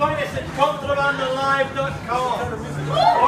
Join us at contrabandanlive.com.